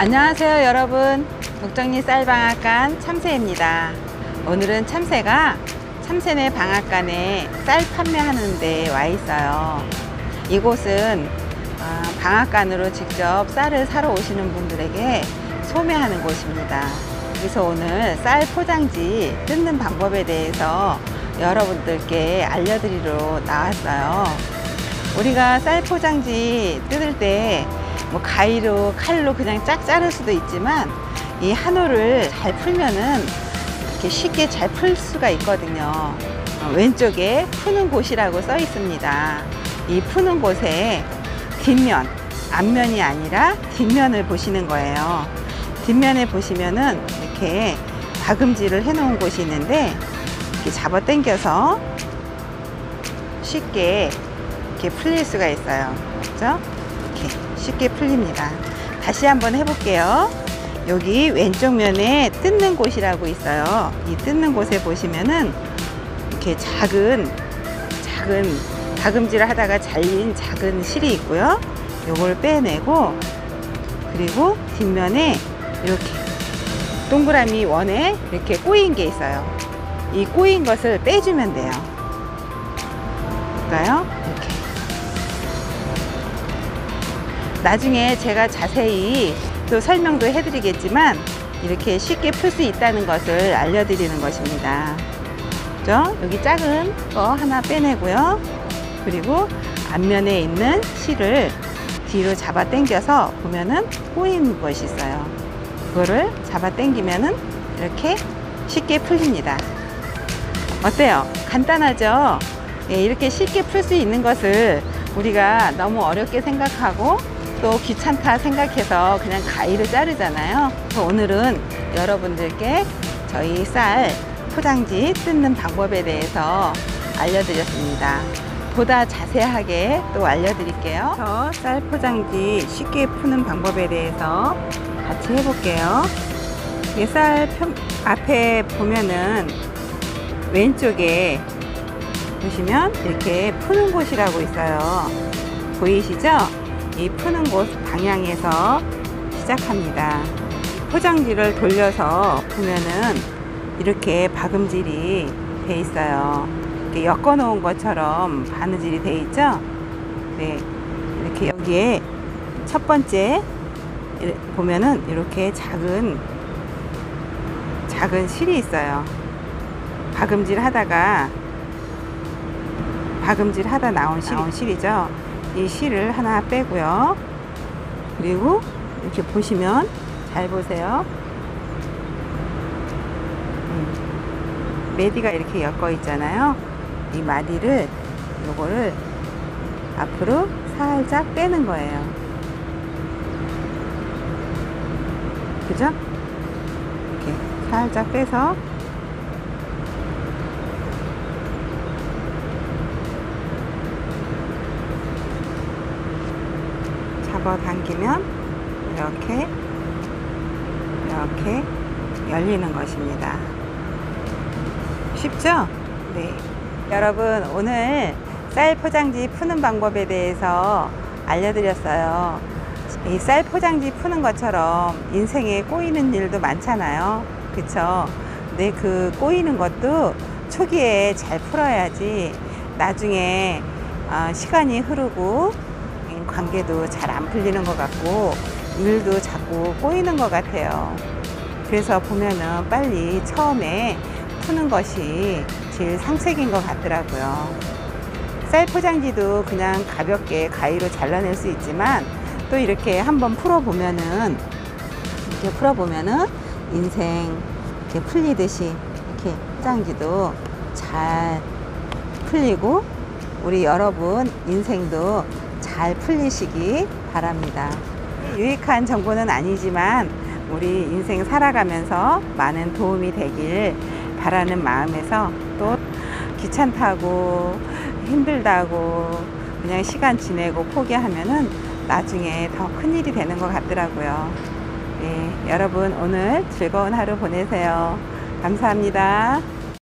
안녕하세요 여러분. 국정리 쌀방앗간 참새입니다. 오늘은 참새가 참새네 방앗간에 쌀 판매하는 데 와 있어요. 이곳은 아, 방앗간으로 직접 쌀을 사러 오시는 분들에게 소매하는 곳입니다. 그래서 오늘 쌀 포장지 뜯는 방법에 대해서 여러분들께 알려드리러 나왔어요. 우리가 쌀 포장지 뜯을 때 뭐 가위로 칼로 그냥 짝 자를 수도 있지만 이 한우를 잘 풀면은 이렇게 쉽게 잘 풀 수가 있거든요. 어, 왼쪽에 푸는 곳이라고 써 있습니다. 이 푸는 곳에 뒷면 앞면이 아니라 뒷면을 보시는 거예요. 뒷면에 보시면은 이렇게 박음질을 해 놓은 곳이 있는데 이렇게 잡아 당겨서 쉽게 이렇게 풀릴 수가 있어요? 이렇게 쉽게 풀립니다. 다시 한번 해볼게요. 여기 왼쪽 면에 뜯는 곳이라고 있어요. 이 뜯는 곳에 보시면은 이렇게 작은 작은 다금질을 하다가 잘린 작은 실이 있고요. 요걸 빼내고 그리고 뒷면에 이렇게 동그라미 원에 이렇게 꼬인 게 있어요. 이 꼬인 것을 빼주면 돼요. 볼까요? 이렇게 나중에 제가 자세히 또 설명도 해드리겠지만 이렇게 쉽게 풀 수 있다는 것을 알려드리는 것입니다. 그죠? 여기 작은 거 하나 빼내고요. 그리고 앞면에 있는 실을 뒤로 잡아 당겨서 보면은 꼬인 것이 있어요. 그거를 잡아 당기면은 이렇게 쉽게 풀립니다. 어때요? 간단하죠? 예, 이렇게 쉽게 풀 수 있는 것을 우리가 너무 어렵게 생각하고 또 귀찮다 생각해서 그냥 가위를 자르잖아요. 그래서 오늘은 여러분들께 저희 쌀 포장지 뜯는 방법에 대해서 알려드렸습니다. 보다 자세하게 또 알려드릴게요. 저 쌀 포장지 쉽게 푸는 방법에 대해서 같이 해볼게요. 쌀 앞에 보면은 왼쪽에 보시면 이렇게 푸는 곳이라고 있어요. 보이시죠? 이 푸는 곳 방향에서 시작합니다. 포장지를 돌려서 보면은 이렇게 박음질이 돼 있어요. 이렇게 엮어 놓은 것처럼 바느질이 돼 있죠? 네. 이렇게 여기에 첫 번째 보면은 이렇게 작은 작은 실이 있어요. 박음질 하다가 박음질 하다 나온 실이죠. 이 실을 하나 빼고요. 그리고 이렇게 보시면 잘 보세요. 음, 메디가 이렇게 엮어 있잖아요. 이 마디를 요거를 앞으로 살짝 빼는 거예요. 그죠? 이렇게 살짝 빼서 잡아당기면 이렇게 이렇게 열리는 것입니다. 쉽죠? 네. 여러분 오늘 쌀 포장지 푸는 방법에 대해서 알려드렸어요. 이 쌀 포장지 푸는 것처럼 인생에 꼬이는 일도 많잖아요. 그쵸? 근데 그 꼬이는 것도 초기에 잘 풀어야지 나중에 어, 시간이 흐르고 관계도 잘 안 풀리는 것 같고 일도 자꾸 꼬이는 것 같아요. 그래서 보면은 빨리 처음에 푸는 것이 제일 상책인 것 같더라고요. 쌀 포장지도 그냥 가볍게 가위로 잘라낼 수 있지만 또 이렇게 한번 풀어보면은 이렇게 풀어보면은 인생 이렇게 풀리듯이 이렇게 포장지도 잘 풀리고 우리 여러분 인생도 잘 풀리시기 바랍니다. 유익한 정보는 아니지만 우리 인생 살아가면서 많은 도움이 되길 바라는 마음에서 또 귀찮다고 힘들다고 그냥 시간 지내고 포기하면은 나중에 더 큰일이 되는 것 같더라고요. 네, 여러분 오늘 즐거운 하루 보내세요. 감사합니다.